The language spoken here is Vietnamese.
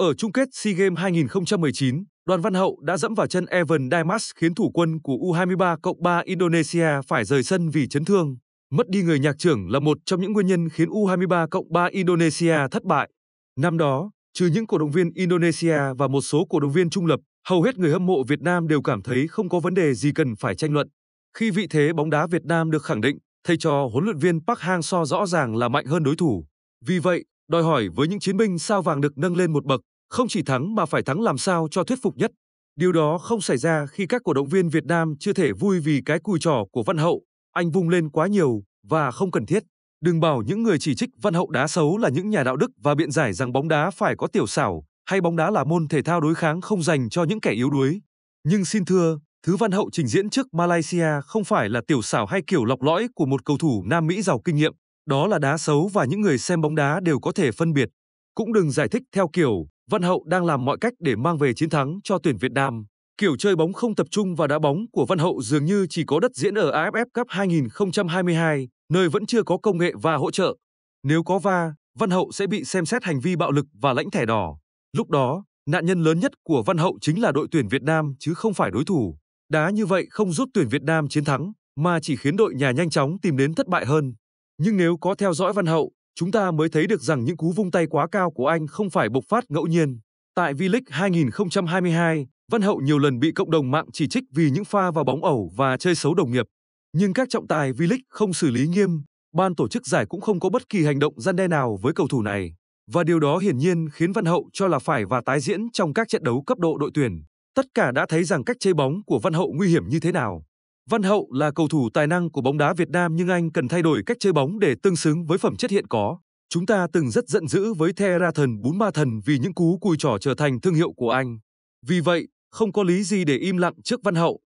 Ở chung kết SEA Games 2019, Đoàn Văn Hậu đã dẫm vào chân Evan Dimas khiến thủ quân của U23 cộng 3 Indonesia phải rời sân vì chấn thương. Mất đi người nhạc trưởng là một trong những nguyên nhân khiến U23 cộng 3 Indonesia thất bại. Năm đó, trừ những cổ động viên Indonesia và một số cổ động viên trung lập, hầu hết người hâm mộ Việt Nam đều cảm thấy không có vấn đề gì cần phải tranh luận. Khi vị thế bóng đá Việt Nam được khẳng định, thầy trò huấn luyện viên Park Hang-seo rõ ràng là mạnh hơn đối thủ. Vì vậy, đòi hỏi với những chiến binh sao vàng được nâng lên một bậc, không chỉ thắng mà phải thắng làm sao cho thuyết phục nhất. Điều đó không xảy ra khi các cổ động viên Việt Nam chưa thể vui vì cái cùi trò của Văn Hậu, anh vung lên quá nhiều và không cần thiết. Đừng bảo những người chỉ trích Văn Hậu đá xấu là những nhà đạo đức và biện giải rằng bóng đá phải có tiểu xảo, hay bóng đá là môn thể thao đối kháng không dành cho những kẻ yếu đuối. Nhưng xin thưa, thứ Văn Hậu trình diễn trước Malaysia không phải là tiểu xảo hay kiểu lọc lõi của một cầu thủ Nam Mỹ giàu kinh nghiệm, đó là đá xấu và những người xem bóng đá đều có thể phân biệt. Cũng đừng giải thích theo kiểu Văn Hậu đang làm mọi cách để mang về chiến thắng cho tuyển Việt Nam. Kiểu chơi bóng không tập trung và đá bóng của Văn Hậu dường như chỉ có đất diễn ở AFF Cup 2022, nơi vẫn chưa có công nghệ và hỗ trợ. Nếu có va, Văn Hậu sẽ bị xem xét hành vi bạo lực và lãnh thẻ đỏ. Lúc đó, nạn nhân lớn nhất của Văn Hậu chính là đội tuyển Việt Nam chứ không phải đối thủ. Đá như vậy không giúp tuyển Việt Nam chiến thắng, mà chỉ khiến đội nhà nhanh chóng tìm đến thất bại hơn. Nhưng nếu có theo dõi Văn Hậu, chúng ta mới thấy được rằng những cú vung tay quá cao của anh không phải bộc phát ngẫu nhiên. Tại V-League 2022, Văn Hậu nhiều lần bị cộng đồng mạng chỉ trích vì những pha vào bóng ẩu và chơi xấu đồng nghiệp. Nhưng các trọng tài V-League không xử lý nghiêm, ban tổ chức giải cũng không có bất kỳ hành động gian đe nào với cầu thủ này. Và điều đó hiển nhiên khiến Văn Hậu cho là phải và tái diễn trong các trận đấu cấp độ đội tuyển. Tất cả đã thấy rằng cách chơi bóng của Văn Hậu nguy hiểm như thế nào. Văn Hậu là cầu thủ tài năng của bóng đá Việt Nam nhưng anh cần thay đổi cách chơi bóng để tương xứng với phẩm chất hiện có. Chúng ta từng rất giận dữ với Theraton Bún Ma Thần vì những cú cùi trỏ trở thành thương hiệu của anh. Vì vậy, không có lý gì để im lặng trước Văn Hậu.